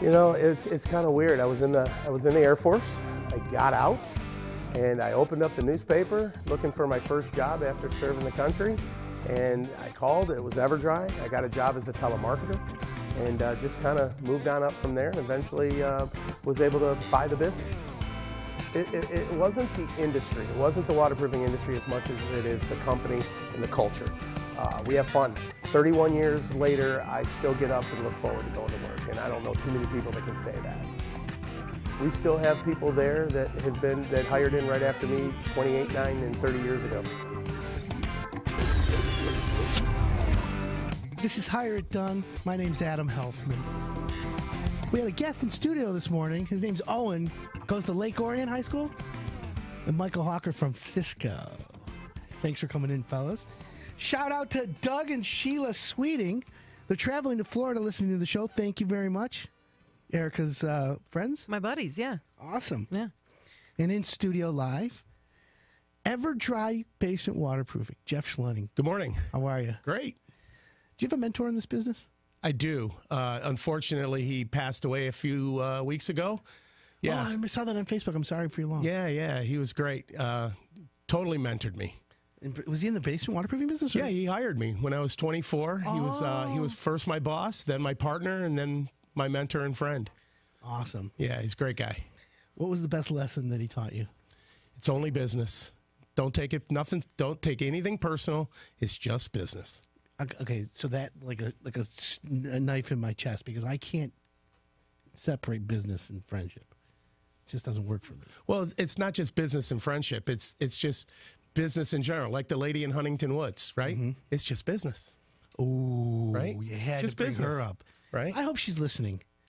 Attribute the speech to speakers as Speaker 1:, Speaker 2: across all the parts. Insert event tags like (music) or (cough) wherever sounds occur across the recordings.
Speaker 1: You know, it's it's kind of weird. I was in the I was in the Air Force. I got out, and I opened up the newspaper looking for my first job after serving the country. And I called. It was EverDry. I got a job as a telemarketer, and uh, just kind of moved on up from there. And eventually uh, was able to buy the business. It, it, it wasn't the industry. It wasn't the waterproofing industry as much as it is the company and the culture. Uh, we have fun. 31 years later, I still get up and look forward to going to work, and I don't know too many people that can say that. We still have people there that have been that hired in right after me 28, 9, and 30 years ago.
Speaker 2: This is Hire It Done. My name's Adam Helfman. We had a guest in studio this morning. His name's Owen. Goes to Lake Orion High School. And Michael Hawker from Cisco. Thanks for coming in, fellas. Shout out to Doug and Sheila Sweeting. They're traveling to Florida listening to the show. Thank you very much. Erica's uh, friends.
Speaker 3: My buddies, yeah.
Speaker 2: Awesome.
Speaker 3: Yeah.
Speaker 2: And in studio live, Ever Dry Basement Waterproofing. Jeff Schluening.
Speaker 4: Good morning.
Speaker 2: How are you?
Speaker 4: Great.
Speaker 2: Do you have a mentor in this business?
Speaker 4: I do. Uh, unfortunately, he passed away a few uh, weeks ago. Yeah.
Speaker 2: Oh, I saw that on Facebook. I'm sorry for your loss.
Speaker 4: Yeah, yeah. He was great. Uh, totally mentored me.
Speaker 2: And was he in the basement waterproofing business? or-
Speaker 4: Yeah, he hired me when I was 24. He was uh, he was
Speaker 2: Oh.
Speaker 4: first my boss, then my partner, and then my mentor and friend.
Speaker 2: Awesome.
Speaker 4: Yeah, he's a great guy.
Speaker 2: What was the best lesson that he taught you?
Speaker 4: It's only business. Don't take it nothing. Don't take anything personal. It's just business.
Speaker 2: Ok- Okay, so that like a like a, a knife in my chest because I can't separate business and friendship. It just doesn't work for me.
Speaker 4: Well, it's- not just business and friendship. It's it's just business in general. Like the lady in Huntington Woods, right? Mm-hmm. It's just business.
Speaker 2: Ooh,
Speaker 4: Right?
Speaker 2: You had
Speaker 4: Just
Speaker 2: to bring
Speaker 4: business,
Speaker 2: her up,
Speaker 4: right?
Speaker 2: I hope she's listening. (laughs)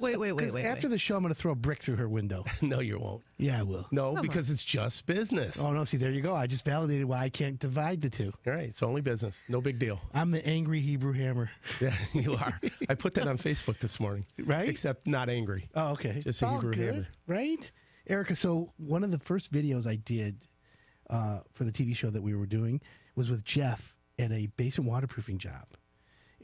Speaker 3: Wait, wait, wait, wait.
Speaker 2: after
Speaker 3: wait.
Speaker 2: the show, I'm going to throw a brick through her window. (laughs)
Speaker 4: no, you won't.
Speaker 2: yeah, I will.
Speaker 4: No, because it's just business.
Speaker 2: Oh no! See, there you go. I just validated why I can't divide the two.
Speaker 4: All right, it's only business. No big deal.
Speaker 2: I'm the angry Hebrew hammer. (laughs)
Speaker 4: Yeah, you are. I put that on Facebook this morning.
Speaker 2: Right?
Speaker 4: Except not angry.
Speaker 2: Oh, okay.
Speaker 4: Just a
Speaker 2: all
Speaker 4: Hebrew
Speaker 2: good,
Speaker 4: hammer.
Speaker 2: right? Erica, so one of the first videos I did uh, for the TV show that we were doing was with Jeff at a basement waterproofing job.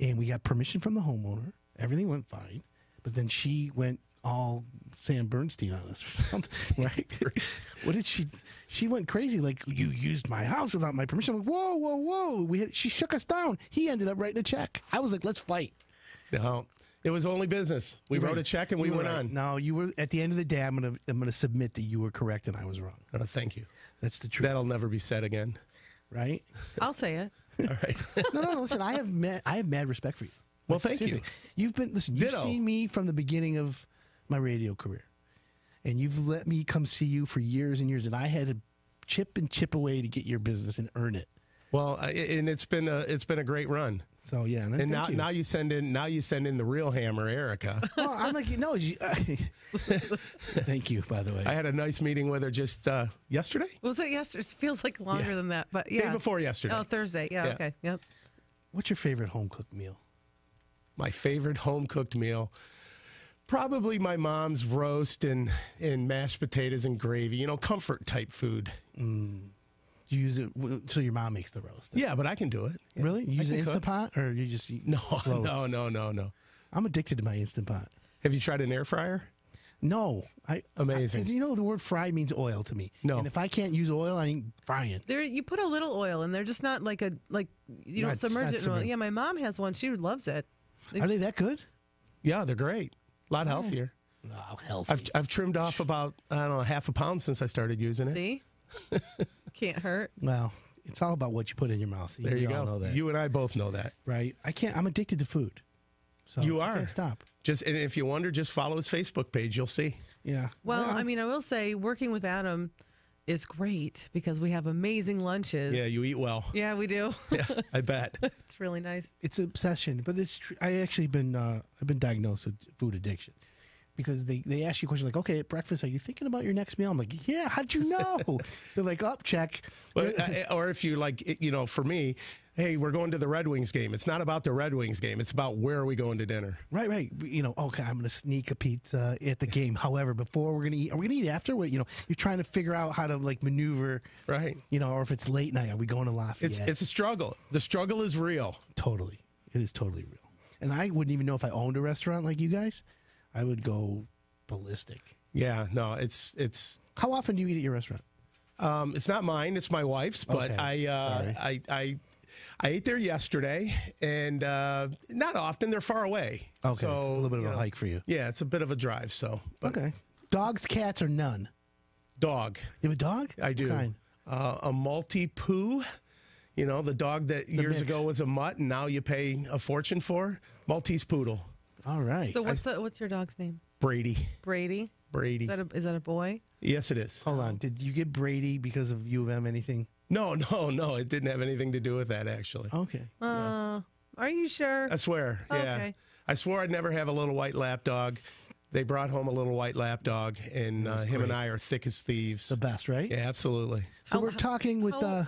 Speaker 2: And we got permission from the homeowner. Everything went fine. But then she went all Sam Bernstein on us or (laughs) something, right? (laughs) what did she? She went crazy, like, you used my house without my permission. I'm like, whoa, whoa, whoa. We had, she shook us down. He ended up writing a check. I was like, let's fight.
Speaker 4: No, it was only business. We
Speaker 2: You
Speaker 4: wrote
Speaker 2: were-
Speaker 4: a check and we
Speaker 2: you were
Speaker 4: went
Speaker 2: right.
Speaker 4: on.
Speaker 2: No, you were at the end of the day. I'm gonna I'm gonna submit that you were correct and I was wrong.
Speaker 4: Oh, thank you.
Speaker 2: That's the truth,
Speaker 4: That'll never be said again.
Speaker 2: right?
Speaker 3: I'll say it.
Speaker 4: All right.
Speaker 2: No, (laughs) no, no. Listen, I have mad, I have mad respect for you.
Speaker 4: Well, thank you.
Speaker 2: seriously. You've been listen. You've
Speaker 4: Ditto.
Speaker 2: seen me from the beginning of my radio career, and you've let me come see you for years and years, and I had to chip and chip away to get your business and earn it.
Speaker 4: Well, and it's been a it's been a great run.
Speaker 2: So yeah, and,
Speaker 4: And now
Speaker 2: you.
Speaker 4: now you send in now you send in the real hammer, Erica. (laughs)
Speaker 2: Well, I'm like no. You, (laughs) thank you, by the way.
Speaker 4: I had a nice meeting with her just uh, yesterday,
Speaker 3: Was it yesterday? It feels like longer
Speaker 4: Yeah.
Speaker 3: than that, but yeah.
Speaker 4: day before yesterday.
Speaker 3: Oh, Thursday. Yeah,
Speaker 4: Yeah.
Speaker 3: okay. Yep.
Speaker 2: What's your favorite home cooked meal?
Speaker 4: My favorite home cooked meal. Probably my mom's roast and, and mashed potatoes and gravy, you know, comfort type food. Mm.
Speaker 2: You use it w- so your mom makes the roast.
Speaker 4: Yeah, but I can do it. Yeah.
Speaker 2: Really? You use an instant pot, or you just you
Speaker 4: No,
Speaker 2: slow (laughs)
Speaker 4: no, no, no, no.
Speaker 2: I'm addicted to my instant pot.
Speaker 4: Have you tried an air fryer?
Speaker 2: No, I
Speaker 4: Amazing.
Speaker 2: I- 'cause you know the word fry means oil to me.
Speaker 4: No.
Speaker 2: and if I can't use oil, I ain't frying.
Speaker 3: There, you put a little oil in there, just not like a like you
Speaker 2: Not-
Speaker 3: don't submerge it in oil. Yeah, my mom has one. She loves it.
Speaker 2: Are they that good?
Speaker 4: Yeah, they're great. A lot healthier.
Speaker 2: Oh, healthy.
Speaker 4: I've, I've trimmed off about, I don't know, half a pound since I started using it.
Speaker 3: See, (laughs) can't hurt.
Speaker 2: well, it's all about what you put in your mouth.
Speaker 4: There you
Speaker 2: We all
Speaker 4: go.
Speaker 2: Know that,
Speaker 4: You and I both know that.
Speaker 2: right? I can't. I'm addicted to food. So
Speaker 4: You
Speaker 2: I
Speaker 4: are.
Speaker 2: can't stop.
Speaker 4: Just and if you wonder, just follow his Facebook page. You'll see.
Speaker 2: Yeah.
Speaker 3: Well,
Speaker 2: Yeah.
Speaker 3: I mean, I will say working with Adam is great because we have amazing lunches.
Speaker 4: Yeah, you eat well.
Speaker 3: Yeah, we do. (laughs)
Speaker 4: Yeah, I bet. (laughs)
Speaker 3: it's really nice.
Speaker 2: it's an obsession, but it's. Tr- I actually been. Uh, I've been diagnosed with food addiction. Because they, they ask you a question like, okay, at breakfast, are you thinking about your next meal? I'm like, yeah, how'd you know? (laughs) They're like, up, check.
Speaker 4: But, or if you like, you know, for me, hey, we're going to the Red Wings game. It's not about the Red Wings game. It's about where are we going to dinner.
Speaker 2: Right, right. You know, okay, I'm going to sneak a pizza at the game. However, before we're going to eat, are we going to eat after? What, you know, you're trying to figure out how to like maneuver,
Speaker 4: Right.
Speaker 2: you know, or if it's late night, are we going to Lafayette?
Speaker 4: It's it's a struggle. The struggle is real.
Speaker 2: totally, it is totally real. and I wouldn't even know if I owned a restaurant like you guys, I would go ballistic.
Speaker 4: Yeah, no, it's it's
Speaker 2: How often do you eat at your restaurant?
Speaker 4: um, it's not mine, it's my wife's, but
Speaker 2: Okay,
Speaker 4: I, uh. I I I ate there yesterday, and uh, not often. They're far away.
Speaker 2: Okay,
Speaker 4: so,
Speaker 2: so it's a little bit of a
Speaker 4: know,
Speaker 2: hike for you.
Speaker 4: Yeah, it's a bit of a drive. So, but
Speaker 2: Okay. Dogs, cats, or none?
Speaker 4: dog,
Speaker 2: You have a dog?
Speaker 4: I do.
Speaker 2: Kind?
Speaker 4: Uh, a Maltipoo. You know, the dog that years
Speaker 2: mix.
Speaker 4: ago was a mutt, and now you pay a fortune for. Maltese poodle,
Speaker 2: All right.
Speaker 3: So what's the, what's your dog's name?
Speaker 4: Brady.
Speaker 3: Brady.
Speaker 4: Brady.
Speaker 3: Is that a, is that a boy?
Speaker 4: yes, it is.
Speaker 2: Hold on. Did you get Brady because of U of M? Anything? (laughs)
Speaker 4: No, no, no. It didn't have anything to do with that, actually.
Speaker 2: Okay.
Speaker 3: Uh, are you sure?
Speaker 4: I swear. Yeah.
Speaker 3: Okay.
Speaker 4: I swore I'd never have a little white lap dog. They brought home a little white lap dog, and uh, him and I are thick as thieves.
Speaker 2: The best, right?
Speaker 4: Yeah, absolutely.
Speaker 2: So
Speaker 3: How-
Speaker 2: we're talking with.
Speaker 3: how-
Speaker 2: uh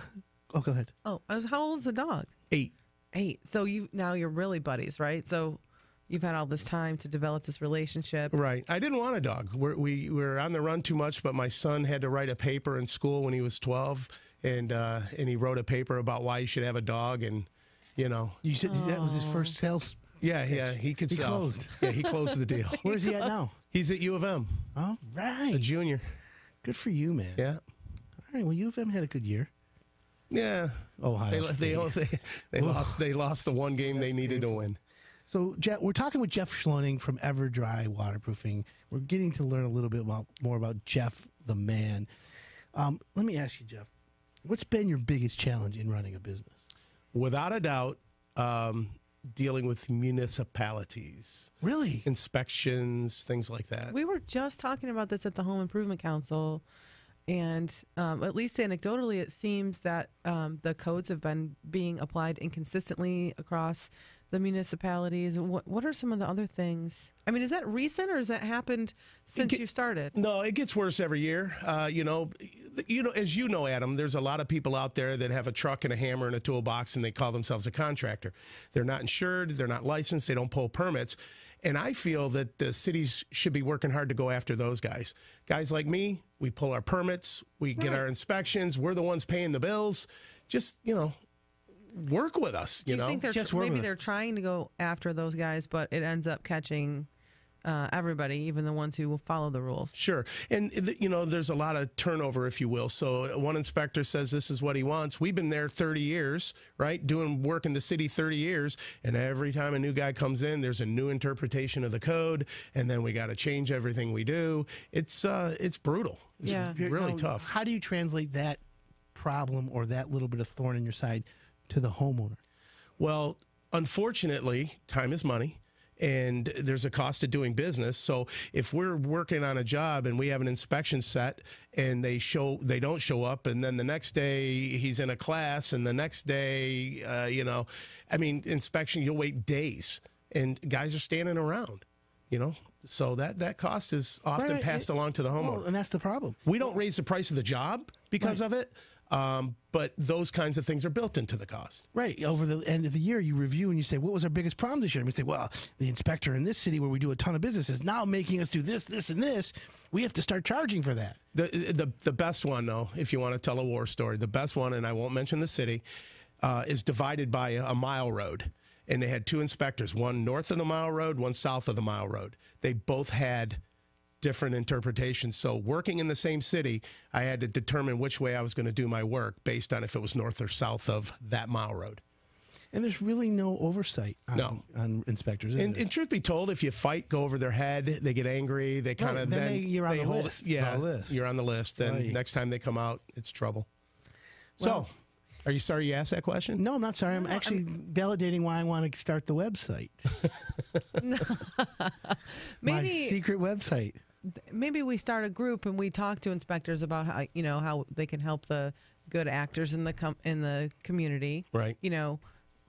Speaker 2: Oh, go ahead.
Speaker 3: oh, I was, how old is the dog?
Speaker 4: Eight.
Speaker 3: Eight. So you now you're really buddies, right? So you've had all this time to develop this relationship.
Speaker 4: Right. I didn't want a dog. We're, we were on the run too much, but my son had to write a paper in school when he was 12, and uh, and he wrote a paper about why you should have a dog, and you know,
Speaker 2: You said that was his first sales.
Speaker 4: yeah, yeah, he could
Speaker 2: He
Speaker 4: sell.
Speaker 2: closed.
Speaker 4: Yeah, he closed the deal.
Speaker 2: Where's he at now?
Speaker 4: He's at U of M,
Speaker 2: All
Speaker 4: a
Speaker 2: right.
Speaker 4: junior.
Speaker 2: Good for you, man.
Speaker 4: Yeah.
Speaker 2: All right. Well, U of M had a good year.
Speaker 4: Yeah.
Speaker 2: Ohio
Speaker 4: They, they,
Speaker 2: State.
Speaker 4: they, (laughs) they lost. They lost the one game they needed to win.
Speaker 2: So, Jeff, we're talking with Jeff Schluening from EverDry Waterproofing. We're getting to learn a little bit about, more about Jeff, the man. Um, let me ask you, Jeff, what's been your biggest challenge in running a business?
Speaker 4: Without a doubt, um, dealing with municipalities,
Speaker 2: Really?
Speaker 4: inspections, things like that.
Speaker 3: We were just talking about this at the Home Improvement Council, and um, at least anecdotally, it seems that um, the codes have been being applied inconsistently across the municipalities. What What are some of the other things? I mean, is that recent or has that happened since
Speaker 4: get-
Speaker 3: you started?
Speaker 4: No, it gets worse every year. Uh, you know, you know, as you know, Adam, there's a lot of people out there that have a truck and a hammer and a toolbox, and they call themselves a contractor. They're not insured, they're not licensed, they don't pull permits. And I feel that the cities should be working hard to go after those guys. Guys like me, we pull our permits, we get our inspections, we're the ones paying the bills. Just you know, work with us.
Speaker 3: Do
Speaker 4: You
Speaker 3: you
Speaker 4: know,
Speaker 3: think they're
Speaker 2: Just
Speaker 3: tr- maybe they're trying to go after those guys, but it ends up catching uh, everybody, even the ones who will follow the rules?
Speaker 4: Sure. And, you know, there's a lot of turnover, if you will. So one inspector says this is what he wants. We've been there 30 years, right? Doing work in the city 30 years. And every time a new guy comes in, there's a new interpretation of the code. And then we got to change everything we do. It's, uh, it's brutal. It's
Speaker 3: Yeah.
Speaker 4: really
Speaker 2: Now,
Speaker 4: tough.
Speaker 2: How do you translate that problem or that little bit of thorn in your side to the homeowner?
Speaker 4: Well, unfortunately, time is money. And there's a cost to doing business. So if we're working on a job and we have an inspection set and they show they don't show up, and then the next day he's in a class, and the next day, uh, you know, I mean, inspection you'll wait days, and guys are standing around, you know. So that that cost is often
Speaker 2: Right,
Speaker 4: passed
Speaker 2: it-
Speaker 4: along to the homeowner.
Speaker 2: Well, and that's the problem.
Speaker 4: we don't raise the price of the job because of it, um, but those kinds of things are built into the cost.
Speaker 2: Right. Over the end of the year, you review and you say, what was our biggest problem this year? And we say, well, the inspector in this city where we do a ton of business is now making us do this, this, and this. We have to start charging for that.
Speaker 4: The, the the best one though, if you want to tell a war story, the best one, and I won't mention the city, uh, is divided by a, a mile road, and they had two inspectors, one north of the mile road, one south of the mile road. They both had different interpretations. So working in the same city, I had to determine which way I was going to do my work based on if it was north or south of that mile road.
Speaker 2: And there's really no oversight on,
Speaker 4: No.
Speaker 2: on inspectors. Is
Speaker 4: And, and truth be told, if you fight, go over their head, they get angry. They kind of
Speaker 2: then
Speaker 4: then,
Speaker 2: they- you're on
Speaker 4: they
Speaker 2: the
Speaker 4: hold
Speaker 2: list.
Speaker 4: Yeah,
Speaker 2: the list.
Speaker 4: you're on the list. Then
Speaker 2: Right.
Speaker 4: next time they come out, it's trouble.
Speaker 2: Well-
Speaker 4: so, are you sorry you asked that question?
Speaker 2: no, I'm not sorry. I'm actually validating why I want to start the website. (laughs) (laughs) My
Speaker 3: Maybe
Speaker 2: secret website.
Speaker 3: Maybe we start a group and we talk to inspectors about how you know how they can help the good actors in the com- in the community.
Speaker 4: Right.
Speaker 3: You know,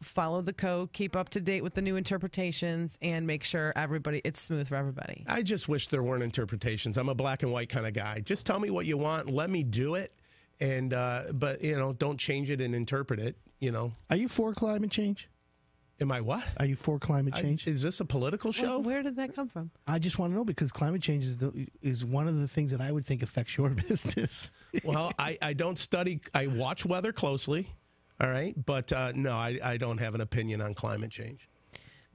Speaker 3: follow the code, keep up to date with the new interpretations, and make sure everybody it's smooth for everybody.
Speaker 4: I just wish there weren't interpretations. I'm a black and white kind of guy. Just tell me what you want, let me do it, and uh, but you know, don't change it and interpret it. You know,
Speaker 2: Are you for climate change?
Speaker 4: Am I what?
Speaker 2: Are you for climate
Speaker 4: I-
Speaker 2: change?
Speaker 4: is this a political show?
Speaker 3: Where did that come from?
Speaker 2: I just want to know because climate change is the, is one of the things that I would think affects your (laughs) business.
Speaker 4: well, I, I don't study. I watch weather closely. All right, but uh, no, I, I don't have an opinion on climate change.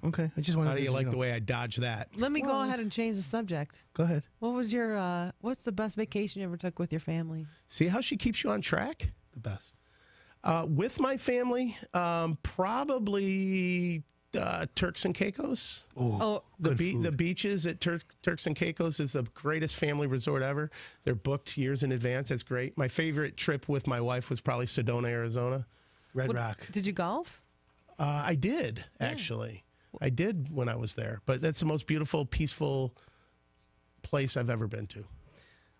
Speaker 2: Okay, I just wanted
Speaker 4: How do you like
Speaker 2: know.
Speaker 4: the way I dodge that?
Speaker 3: Let me
Speaker 2: Well-
Speaker 3: go ahead and change the subject.
Speaker 2: Go ahead.
Speaker 3: What was your uh, what's the best vacation you ever took with your family?
Speaker 4: See how she keeps you on track?
Speaker 2: The best.
Speaker 4: Uh, with my family, um, probably uh, Turks and Caicos.
Speaker 3: Oh,
Speaker 4: The, be- the beaches at Tur- Turks and Caicos is the greatest family resort ever. They're booked years in advance. That's great. My favorite trip with my wife was probably Sedona, Arizona.
Speaker 2: Red
Speaker 3: what-
Speaker 2: Rock.
Speaker 3: Did you golf?
Speaker 4: Uh, I did actually. I did when I was there, but that's the most beautiful, peaceful place I've ever been to.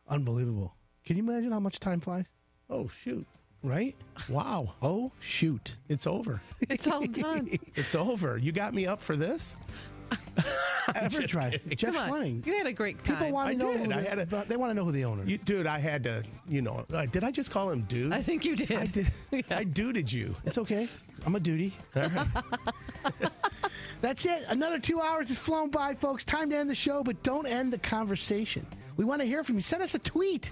Speaker 2: Unbelievable. Can you imagine how much time flies?
Speaker 4: Oh shoot!
Speaker 2: Right?
Speaker 4: Wow,
Speaker 2: Oh shoot.
Speaker 4: it's over. (laughs)
Speaker 3: It's all done.
Speaker 4: It's over. You got me up for this. (laughs)
Speaker 2: Ever try? Jeff
Speaker 3: Come on, you had a great time.
Speaker 2: People want
Speaker 4: I
Speaker 2: to know.
Speaker 4: did.
Speaker 2: Who
Speaker 4: I
Speaker 2: the-
Speaker 4: had a-
Speaker 2: but they want to know who the owner is.
Speaker 4: You, dude, I had to. You know, uh, did I just call him dude?
Speaker 3: I think you did.
Speaker 4: I did. (laughs) I duded you.
Speaker 2: It's okay. I'm a duty. That's it. Another two hours has flown by, folks. Time to end the show, but don't end the conversation. We want to hear from you. Send us a tweet.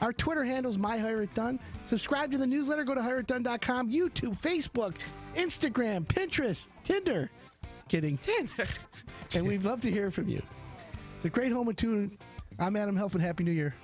Speaker 2: Our Twitter handle is MyHireItDone. Subscribe to the newsletter. Go to HireItDone.com. YouTube, Facebook, Instagram, Pinterest, Tinder. Kidding.
Speaker 3: Tinder.
Speaker 2: And we'd love to hear from you. It's a great home and tune. I'm Adam Helfman. Happy New Year.